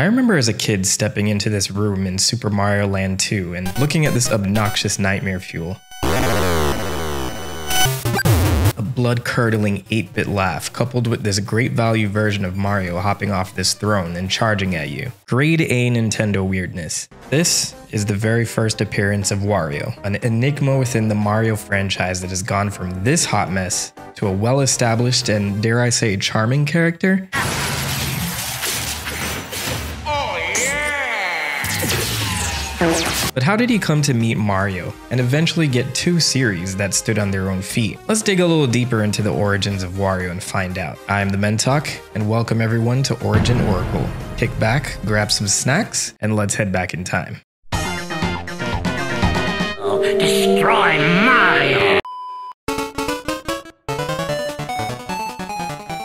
I remember as a kid stepping into this room in Super Mario Land 2 and looking at this obnoxious nightmare fuel. A blood curdling 8 bit laugh, coupled with this great value version of Mario hopping off this throne and charging at you. Grade A Nintendo weirdness. This is the very first appearance of Wario, an enigma within the Mario franchise that has gone from this hot mess to a well established and, dare I say, charming character. But how did he come to meet Mario and eventually get two series that stood on their own feet? Let's dig a little deeper into the origins of Wario and find out. I am the Mentok, and welcome everyone to Origin Oracle. Kick back, grab some snacks, and let's head back in time. Destroy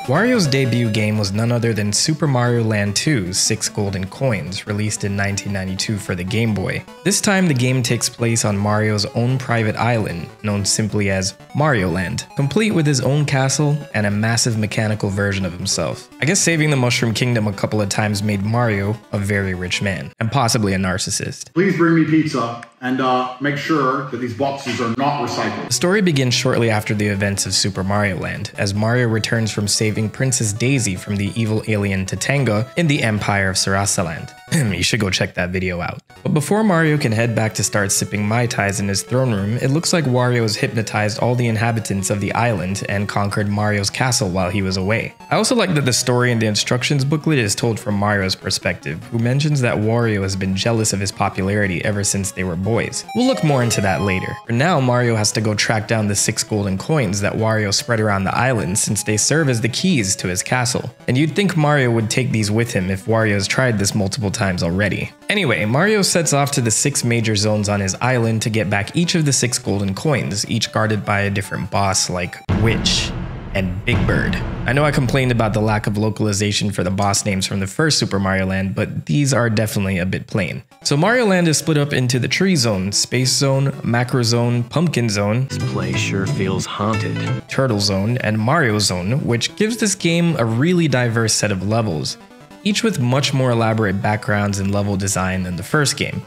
Wario's debut game was none other than Super Mario Land 2's Six Golden Coins, released in 1992 for the Game Boy. This time, the game takes place on Mario's own private island, known simply as Mario Land, complete with his own castle and a massive mechanical version of himself. I guess saving the Mushroom Kingdom a couple of times made Mario a very rich man, and possibly a narcissist. Please bring me pizza and uh, make sure that these boxes are not recycled. The story begins shortly after the events of Super Mario Land, as Mario returns from saving Princess Daisy from the evil alien Tatanga in the Empire of Sarasaland. you should go check that video out. But before Mario can head back to start sipping Mai Tais in his throne room, it looks like Wario has hypnotized all the inhabitants of the island and conquered Mario's castle while he was away. I also like that the story in the instructions booklet is told from Mario's perspective, who mentions that Wario has been jealous of his popularity ever since they were boys. We'll look more into that later. For now, Mario has to go track down the six golden coins that Wario spread around the island since they serve as the keys to his castle. And you'd think Mario would take these with him if Wario has tried this multiple times already. Anyway, Mario sets off to the six major zones on his island to get back each of the six golden coins, each guarded by a different boss like Witch, and Big Bird. I know I complained about the lack of localization for the boss names from the first Super Mario Land, but these are definitely a bit plain. So Mario Land is split up into the Tree Zone, Space Zone, Macro Zone, Pumpkin Zone, This place sure feels haunted. Turtle Zone, and Mario Zone, which gives this game a really diverse set of levels, each with much more elaborate backgrounds and level design than the first game.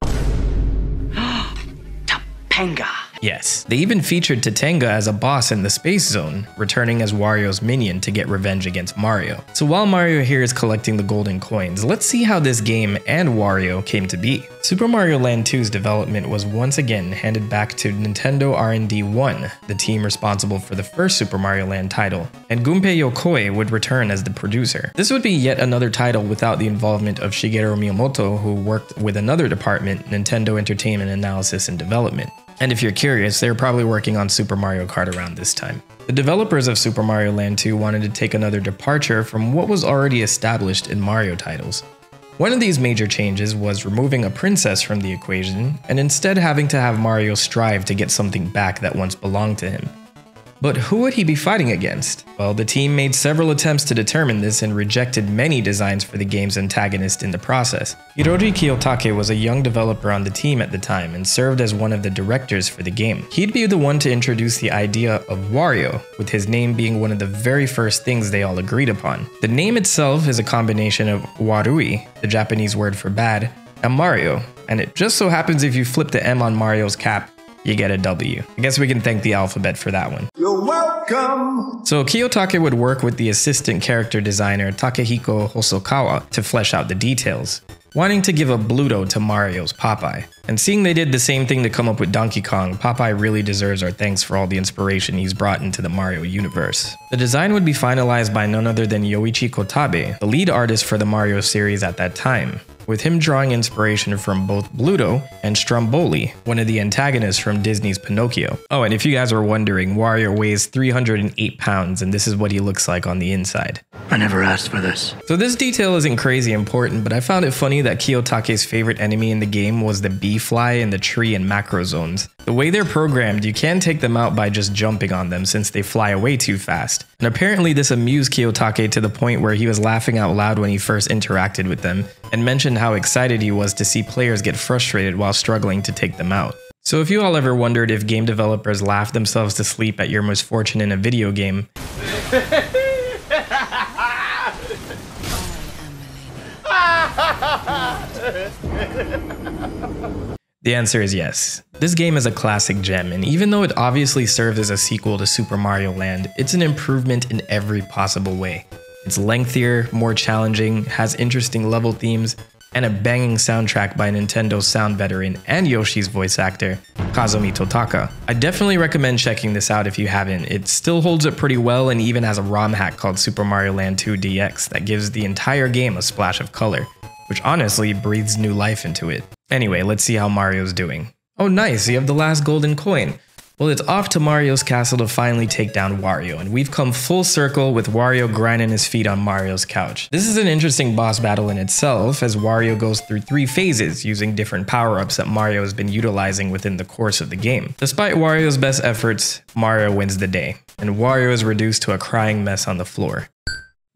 Topanga! Yes, they even featured Tatanga as a boss in the Space Zone, returning as Wario's minion to get revenge against Mario. So while Mario here is collecting the golden coins, let's see how this game and Wario came to be. Super Mario Land 2's development was once again handed back to Nintendo R&D 1, the team responsible for the first Super Mario Land title, and Gunpei Yokoi would return as the producer. This would be yet another title without the involvement of Shigeru Miyamoto, who worked with another department, Nintendo Entertainment Analysis and Development. And if you're curious, they were probably working on Super Mario Kart around this time. The developers of Super Mario Land 2 wanted to take another departure from what was already established in Mario titles. One of these major changes was removing a princess from the equation and instead having to have Mario strive to get something back that once belonged to him. But who would he be fighting against? Well, the team made several attempts to determine this and rejected many designs for the game's antagonist in the process. Hiroji Kiyotake was a young developer on the team at the time and served as one of the directors for the game. He'd be the one to introduce the idea of Wario, with his name being one of the very first things they all agreed upon. The name itself is a combination of Warui, the Japanese word for bad, and Mario, and it just so happens if you flip the M on Mario's cap, you get a W. I guess we can thank the alphabet for that one. You're welcome. So Kiyotake would work with the assistant character designer Takehiko Hosokawa to flesh out the details, wanting to give a Bluto to Mario's Popeye. And seeing they did the same thing to come up with Donkey Kong, Popeye really deserves our thanks for all the inspiration he's brought into the Mario universe. The design would be finalized by none other than Yoichi Kotabe, the lead artist for the Mario series at that time, with him drawing inspiration from both Bluto and Stromboli, one of the antagonists from Disney's Pinocchio. Oh, and if you guys were wondering, Wario weighs 308 pounds, and this is what he looks like on the inside. I never asked for this. So this detail isn't crazy important, but I found it funny that Kiyotake's favorite enemy in the game was the bee fly in the tree and macro zones. The way they're programmed, you can take them out by just jumping on them since they fly away too fast. And apparently this amused Kiyotake to the point where he was laughing out loud when he first interacted with them, and mentioned how excited he was to see players get frustrated while struggling to take them out. So if you all ever wondered if game developers laugh themselves to sleep at your misfortune in a video game, The answer is yes. This game is a classic gem, and even though it obviously serves as a sequel to Super Mario Land, it's an improvement in every possible way. It's lengthier, more challenging, has interesting level themes, and a banging soundtrack by Nintendo's sound veteran and Yoshi's voice actor, Kazumi Totaka. I definitely recommend checking this out if you haven't. It still holds up pretty well and even has a ROM hack called Super Mario Land 2 DX that gives the entire game a splash of color, which honestly breathes new life into it. Anyway, let's see how Mario's doing. Oh nice, you have the last golden coin. Well, it's off to Mario's castle to finally take down Wario, and we've come full circle with Wario grinding his feet on Mario's couch. This is an interesting boss battle in itself, as Wario goes through three phases using different power-ups that Mario has been utilizing within the course of the game. Despite Wario's best efforts, Mario wins the day, and Wario is reduced to a crying mess on the floor.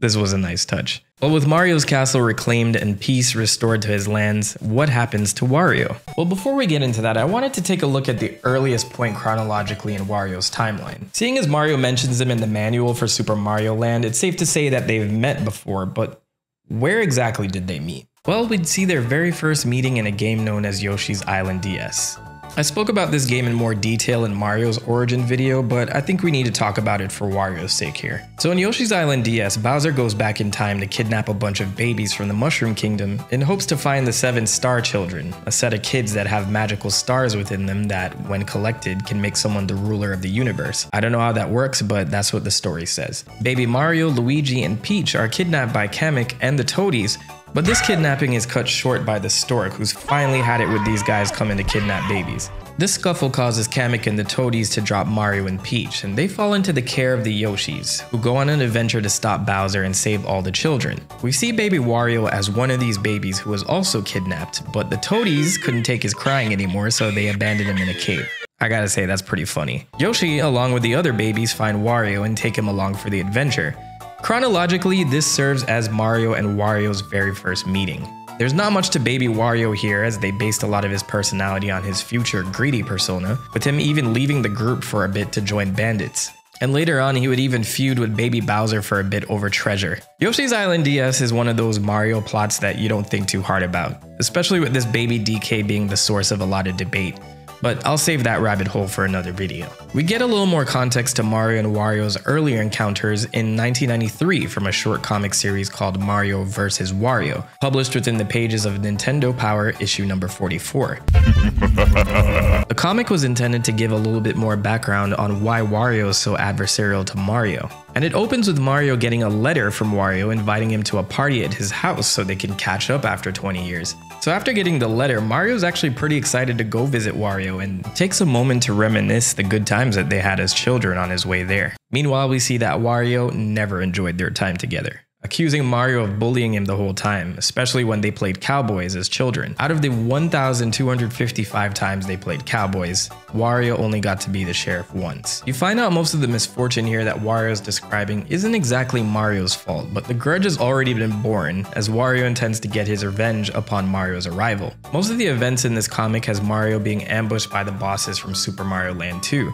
This was a nice touch. Well, with Mario's castle reclaimed and peace restored to his lands, what happens to Wario? Well, before we get into that, I wanted to take a look at the earliest point chronologically in Wario's timeline. Seeing as Mario mentions him in the manual for Super Mario Land, it's safe to say that they've met before, but where exactly did they meet? Well, we'd see their very first meeting in a game known as Yoshi's Island DS. I spoke about this game in more detail in Mario's origin video, but I think we need to talk about it for Wario's sake here. So in Yoshi's Island DS, Bowser goes back in time to kidnap a bunch of babies from the Mushroom Kingdom in hopes to find the seven star children, a set of kids that have magical stars within them that, when collected, can make someone the ruler of the universe. I don't know how that works, but that's what the story says. Baby Mario, Luigi, and Peach are kidnapped by Kamek and the Toadies, but this kidnapping is cut short by the stork, who's finally had it with these guys coming to kidnap babies. This scuffle causes Kamek and the Toadies to drop Mario and Peach, and they fall into the care of the Yoshis, who go on an adventure to stop Bowser and save all the children. We see baby Wario as one of these babies who was also kidnapped, but the Toadies couldn't take his crying anymore, so they abandoned him in a cave. I gotta say, that's pretty funny. Yoshi, along with the other babies, find Wario and take him along for the adventure. Chronologically, this serves as Mario and Wario's very first meeting. There's not much to baby Wario here as they based a lot of his personality on his future greedy persona, with him even leaving the group for a bit to join bandits. And later on, he would even feud with baby Bowser for a bit over treasure. Yoshi's Island DS is one of those Mario plots that you don't think too hard about, especially with this baby DK being the source of a lot of debate but I'll save that rabbit hole for another video. We get a little more context to Mario and Wario's earlier encounters in 1993 from a short comic series called Mario vs. Wario, published within the pages of Nintendo Power issue number 44. the comic was intended to give a little bit more background on why Wario is so adversarial to Mario. And it opens with Mario getting a letter from Wario inviting him to a party at his house so they can catch up after 20 years. So after getting the letter, Mario's actually pretty excited to go visit Wario and takes a moment to reminisce the good times that they had as children on his way there. Meanwhile, we see that Wario never enjoyed their time together accusing Mario of bullying him the whole time, especially when they played cowboys as children. Out of the 1,255 times they played cowboys, Wario only got to be the sheriff once. You find out most of the misfortune here that Wario is describing isn't exactly Mario's fault, but the grudge has already been born, as Wario intends to get his revenge upon Mario's arrival. Most of the events in this comic has Mario being ambushed by the bosses from Super Mario Land 2,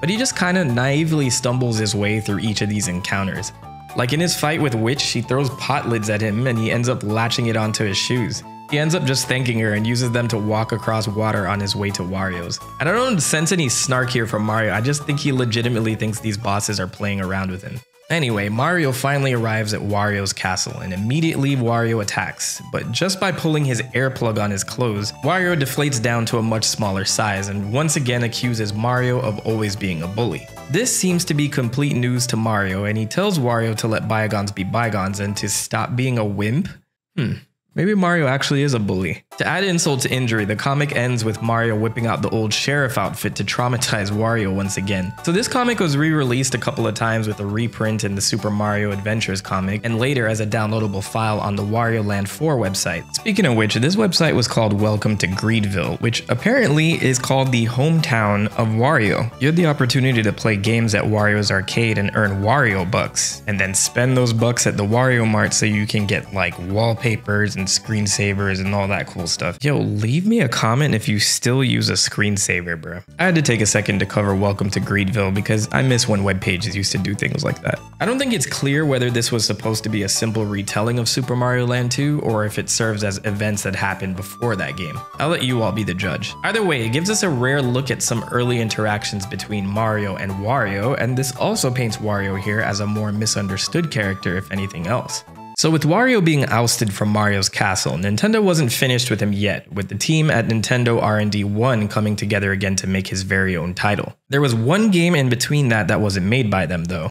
but he just kinda naively stumbles his way through each of these encounters. Like in his fight with Witch, she throws pot lids at him and he ends up latching it onto his shoes. He ends up just thanking her and uses them to walk across water on his way to Wario's. And I don't sense any snark here from Mario, I just think he legitimately thinks these bosses are playing around with him. Anyway, Mario finally arrives at Wario's castle and immediately Wario attacks, but just by pulling his air plug on his clothes, Wario deflates down to a much smaller size and once again accuses Mario of always being a bully. This seems to be complete news to Mario and he tells Wario to let bygones be bygones and to stop being a wimp. Hmm, Maybe Mario actually is a bully. To add insult to injury, the comic ends with Mario whipping out the old sheriff outfit to traumatize Wario once again. So this comic was re-released a couple of times with a reprint in the Super Mario Adventures comic, and later as a downloadable file on the Wario Land 4 website. Speaking of which, this website was called Welcome to Greedville, which apparently is called the hometown of Wario. You had the opportunity to play games at Wario's arcade and earn Wario bucks, and then spend those bucks at the Wario Mart so you can get like wallpapers and screensavers and all that cool stuff. Yo, leave me a comment if you still use a screensaver, bro. I had to take a second to cover Welcome to Greedville because I miss when web pages used to do things like that. I don't think it's clear whether this was supposed to be a simple retelling of Super Mario Land 2 or if it serves as events that happened before that game. I'll let you all be the judge. Either way, it gives us a rare look at some early interactions between Mario and Wario, and this also paints Wario here as a more misunderstood character if anything else. So with Wario being ousted from Mario's castle, Nintendo wasn't finished with him yet, with the team at Nintendo R&D 1 coming together again to make his very own title. There was one game in between that that wasn't made by them though.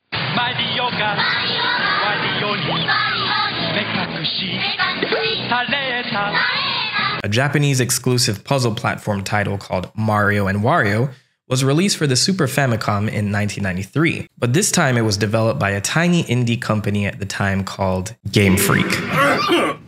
A Japanese exclusive puzzle platform title called Mario and Wario was released for the Super Famicom in 1993, but this time it was developed by a tiny indie company at the time called Game Freak.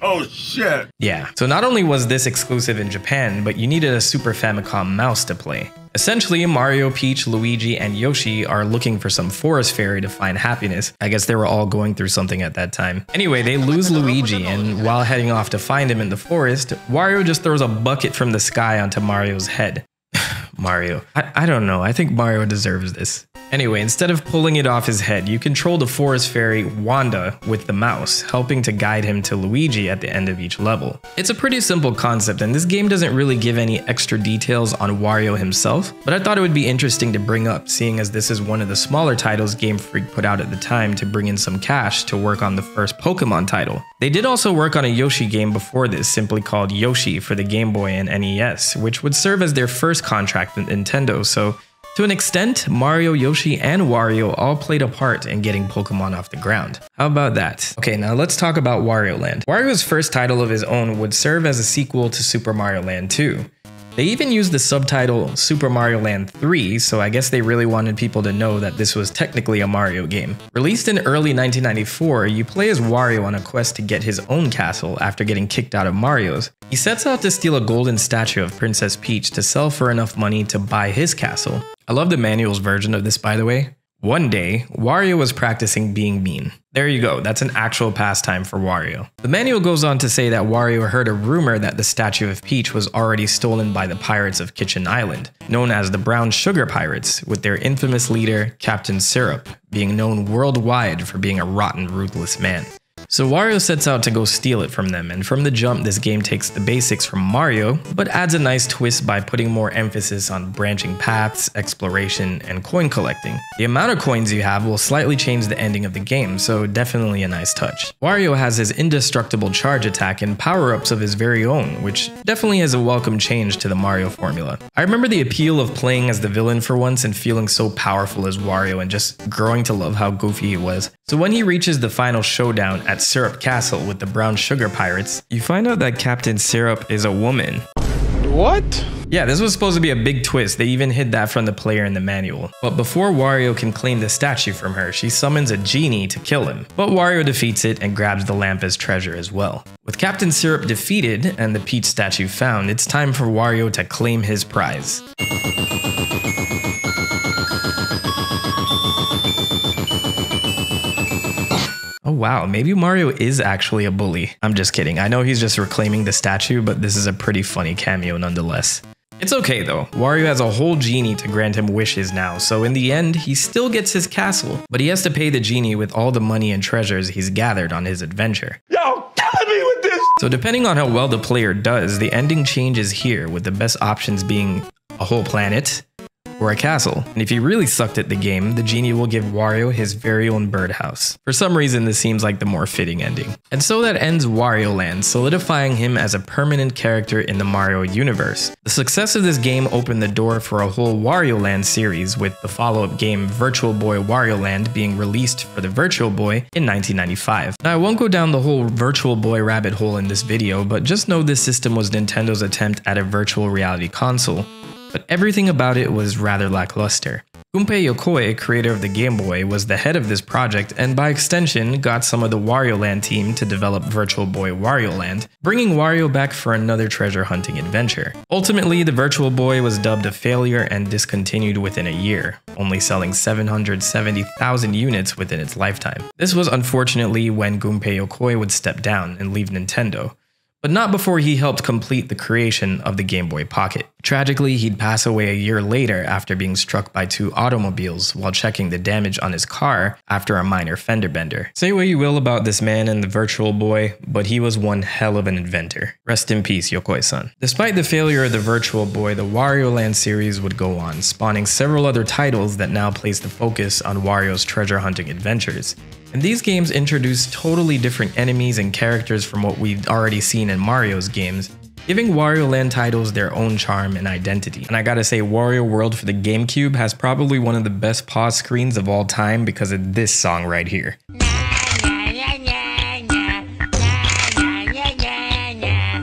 oh shit. Yeah, so not only was this exclusive in Japan, but you needed a Super Famicom mouse to play. Essentially, Mario, Peach, Luigi, and Yoshi are looking for some forest fairy to find happiness. I guess they were all going through something at that time. Anyway, they lose Luigi, and while heading off to find him in the forest, Wario just throws a bucket from the sky onto Mario's head. Mario. I, I don't know. I think Mario deserves this. Anyway, instead of pulling it off his head, you control the forest fairy Wanda with the mouse, helping to guide him to Luigi at the end of each level. It's a pretty simple concept, and this game doesn't really give any extra details on Wario himself, but I thought it would be interesting to bring up, seeing as this is one of the smaller titles Game Freak put out at the time to bring in some cash to work on the first Pokemon title. They did also work on a Yoshi game before this, simply called Yoshi for the Game Boy and NES, which would serve as their first contract Nintendo, so to an extent, Mario, Yoshi, and Wario all played a part in getting Pokemon off the ground. How about that? Okay, now let's talk about Wario Land. Wario's first title of his own would serve as a sequel to Super Mario Land 2. They even used the subtitle Super Mario Land 3, so I guess they really wanted people to know that this was technically a Mario game. Released in early 1994, you play as Wario on a quest to get his own castle after getting kicked out of Mario's. He sets out to steal a golden statue of Princess Peach to sell for enough money to buy his castle. I love the manual's version of this by the way. One day, Wario was practicing being mean. There you go, that's an actual pastime for Wario. The manual goes on to say that Wario heard a rumor that the statue of Peach was already stolen by the pirates of Kitchen Island, known as the Brown Sugar Pirates, with their infamous leader, Captain Syrup, being known worldwide for being a rotten, ruthless man. So Wario sets out to go steal it from them, and from the jump this game takes the basics from Mario, but adds a nice twist by putting more emphasis on branching paths, exploration, and coin collecting. The amount of coins you have will slightly change the ending of the game, so definitely a nice touch. Wario has his indestructible charge attack and power-ups of his very own, which definitely is a welcome change to the Mario formula. I remember the appeal of playing as the villain for once and feeling so powerful as Wario and just growing to love how goofy he was. So when he reaches the final showdown at Syrup Castle with the brown sugar pirates, you find out that Captain Syrup is a woman. What? Yeah, this was supposed to be a big twist. They even hid that from the player in the manual. But before Wario can claim the statue from her, she summons a genie to kill him. But Wario defeats it and grabs the lamp as treasure as well. With Captain Syrup defeated and the Peach statue found, it's time for Wario to claim his prize. Wow, maybe Mario is actually a bully. I'm just kidding. I know he's just reclaiming the statue, but this is a pretty funny cameo nonetheless. It's okay though, Wario has a whole genie to grant him wishes now, so in the end, he still gets his castle, but he has to pay the genie with all the money and treasures he's gathered on his adventure. Yo, killing me with this! So depending on how well the player does, the ending changes here, with the best options being a whole planet, or a castle. And if he really sucked at the game, the genie will give Wario his very own birdhouse. For some reason, this seems like the more fitting ending. And so that ends Wario Land, solidifying him as a permanent character in the Mario universe. The success of this game opened the door for a whole Wario Land series, with the follow-up game Virtual Boy Wario Land being released for the Virtual Boy in 1995. Now I won't go down the whole Virtual Boy rabbit hole in this video, but just know this system was Nintendo's attempt at a virtual reality console, but everything about it was rather lackluster. Gunpei Yokoi, creator of the Game Boy, was the head of this project and by extension got some of the Wario Land team to develop Virtual Boy Wario Land, bringing Wario back for another treasure hunting adventure. Ultimately, the Virtual Boy was dubbed a failure and discontinued within a year, only selling 770,000 units within its lifetime. This was unfortunately when Gunpei Yokoi would step down and leave Nintendo, but not before he helped complete the creation of the Game Boy Pocket. Tragically, he'd pass away a year later after being struck by two automobiles while checking the damage on his car after a minor fender bender. Say what you will about this man and the Virtual Boy, but he was one hell of an inventor. Rest in peace, Yokoi-san. Despite the failure of the Virtual Boy, the Wario Land series would go on, spawning several other titles that now place the focus on Wario's treasure hunting adventures. And these games introduce totally different enemies and characters from what we've already seen in Mario's games, giving Wario Land titles their own charm and identity. And I gotta say, Wario World for the GameCube has probably one of the best pause screens of all time because of this song right here.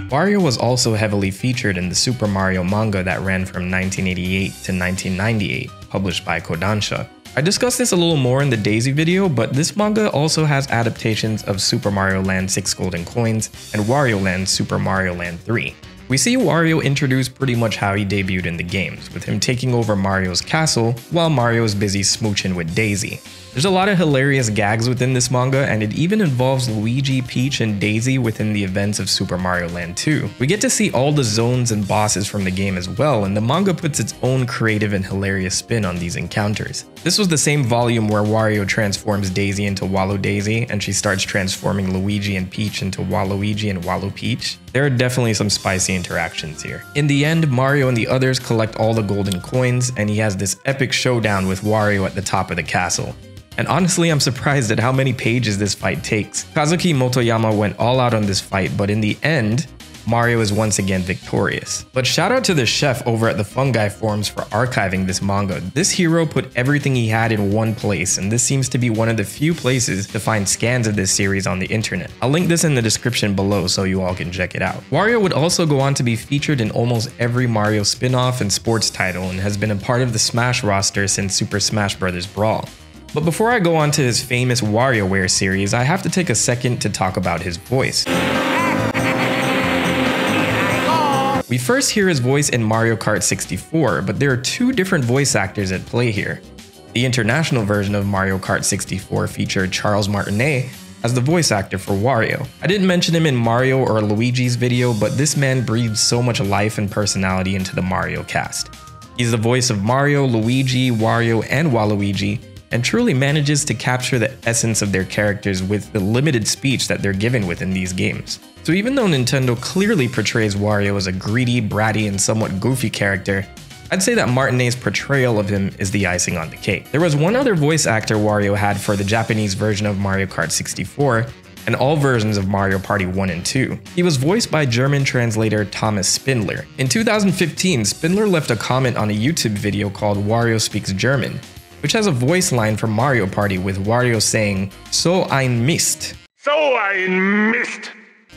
Wario was also heavily featured in the Super Mario manga that ran from 1988 to 1998, published by Kodansha. I discussed this a little more in the Daisy video, but this manga also has adaptations of Super Mario Land 6 Golden Coins and Wario Land Super Mario Land 3. We see Wario introduce pretty much how he debuted in the games, with him taking over Mario's castle while Mario is busy smooching with Daisy. There's a lot of hilarious gags within this manga, and it even involves Luigi, Peach, and Daisy within the events of Super Mario Land 2. We get to see all the zones and bosses from the game as well, and the manga puts its own creative and hilarious spin on these encounters. This was the same volume where Wario transforms Daisy into Waluigi Daisy, and she starts transforming Luigi and Peach into Waluigi and Walu Peach. There are definitely some spicy interactions here. In the end, Mario and the others collect all the golden coins, and he has this epic showdown with Wario at the top of the castle. And honestly, I'm surprised at how many pages this fight takes. Kazuki Motoyama went all out on this fight, but in the end, Mario is once again victorious. But shout out to the chef over at the Fungi forums for archiving this manga. This hero put everything he had in one place, and this seems to be one of the few places to find scans of this series on the internet. I'll link this in the description below so you all can check it out. Wario would also go on to be featured in almost every Mario spin-off and sports title and has been a part of the Smash roster since Super Smash Bros. Brawl. But before I go on to his famous WarioWare series, I have to take a second to talk about his voice. We first hear his voice in Mario Kart 64, but there are two different voice actors at play here. The international version of Mario Kart 64 featured Charles Martinet as the voice actor for Wario. I didn't mention him in Mario or Luigi's video, but this man breathes so much life and personality into the Mario cast. He's the voice of Mario, Luigi, Wario, and Waluigi, and truly manages to capture the essence of their characters with the limited speech that they're given within these games. So even though Nintendo clearly portrays Wario as a greedy, bratty, and somewhat goofy character, I'd say that Martinet's portrayal of him is the icing on the cake. There was one other voice actor Wario had for the Japanese version of Mario Kart 64, and all versions of Mario Party 1 and 2. He was voiced by German translator Thomas Spindler. In 2015, Spindler left a comment on a YouTube video called Wario Speaks German, which has a voice line from Mario Party with Wario saying, So ein Mist, So ein Mist.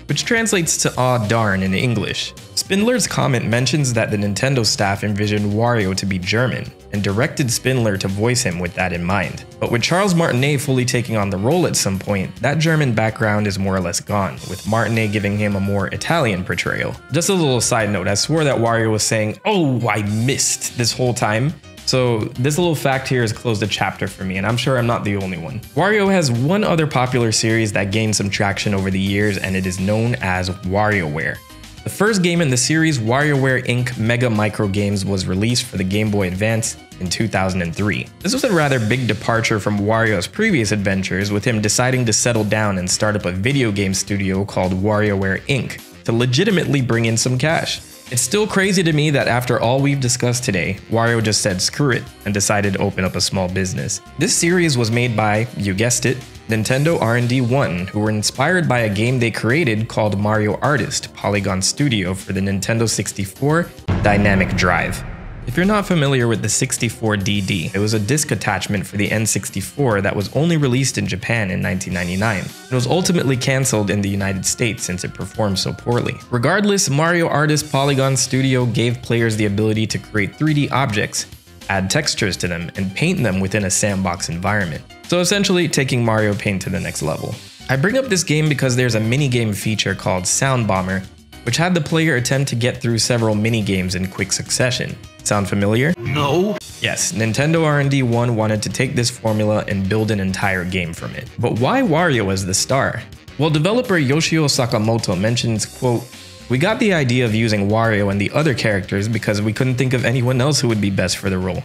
which translates to aw darn in English. Spindler's comment mentions that the Nintendo staff envisioned Wario to be German and directed Spindler to voice him with that in mind. But with Charles Martinet fully taking on the role at some point, that German background is more or less gone, with Martinet giving him a more Italian portrayal. Just a little side note, I swore that Wario was saying, Oh, I missed this whole time, so this little fact here has closed a chapter for me, and I'm sure I'm not the only one. Wario has one other popular series that gained some traction over the years, and it is known as WarioWare. The first game in the series, WarioWare Inc. Mega Micro Games, was released for the Game Boy Advance in 2003. This was a rather big departure from Wario's previous adventures, with him deciding to settle down and start up a video game studio called WarioWare Inc. to legitimately bring in some cash. It's still crazy to me that after all we've discussed today, Wario just said screw it and decided to open up a small business. This series was made by, you guessed it, Nintendo R&D 1, who were inspired by a game they created called Mario Artist Polygon Studio for the Nintendo 64 Dynamic Drive. If you're not familiar with the 64DD, it was a disc attachment for the N64 that was only released in Japan in 1999. It was ultimately cancelled in the United States since it performed so poorly. Regardless, Mario Artist Polygon Studio gave players the ability to create 3D objects, add textures to them, and paint them within a sandbox environment. So essentially, taking Mario Paint to the next level. I bring up this game because there's a minigame feature called Sound Bomber, which had the player attempt to get through several mini-games in quick succession. Sound familiar? No. Yes, Nintendo R&D 1 wanted to take this formula and build an entire game from it. But why Wario as the star? Well, developer Yoshio Sakamoto mentions, quote, We got the idea of using Wario and the other characters because we couldn't think of anyone else who would be best for the role.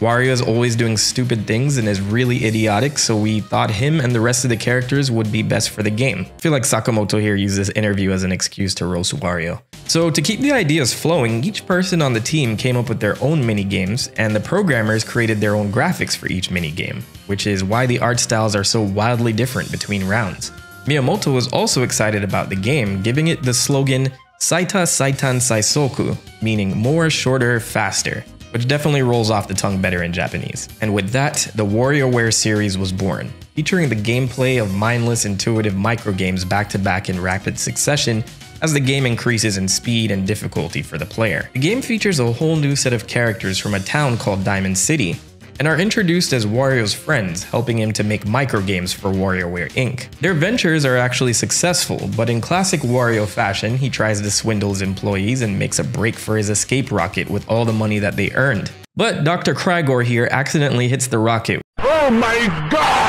Wario is always doing stupid things and is really idiotic, so we thought him and the rest of the characters would be best for the game. I feel like Sakamoto here used this interview as an excuse to roast Wario. So to keep the ideas flowing, each person on the team came up with their own mini games, and the programmers created their own graphics for each mini game, which is why the art styles are so wildly different between rounds. Miyamoto was also excited about the game, giving it the slogan Saita Saitan Saisoku, meaning more, shorter, faster which definitely rolls off the tongue better in Japanese. And with that, the WarioWare series was born, featuring the gameplay of mindless, intuitive microgames back to back in rapid succession as the game increases in speed and difficulty for the player. The game features a whole new set of characters from a town called Diamond City, and are introduced as Wario's friends, helping him to make microgames for WarioWare Inc. Their ventures are actually successful, but in classic Wario fashion, he tries to swindle his employees and makes a break for his escape rocket with all the money that they earned. But Dr. Crygor here accidentally hits the rocket. Oh my god!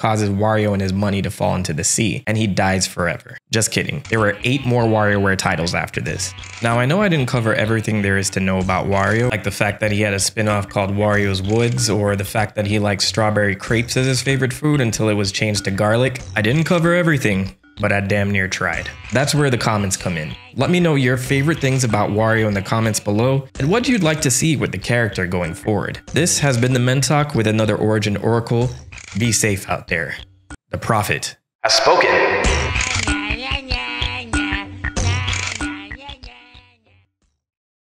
Causes Wario and his money to fall into the sea, and he dies forever. Just kidding. There were eight more WarioWare titles after this. Now, I know I didn't cover everything there is to know about Wario, like the fact that he had a spin-off called Wario's Woods, or the fact that he liked strawberry crepes as his favorite food until it was changed to garlic. I didn't cover everything, but I damn near tried. That's where the comments come in. Let me know your favorite things about Wario in the comments below, and what you'd like to see with the character going forward. This has been the Mentok with another Origin Oracle. Be safe out there. The Prophet has spoken.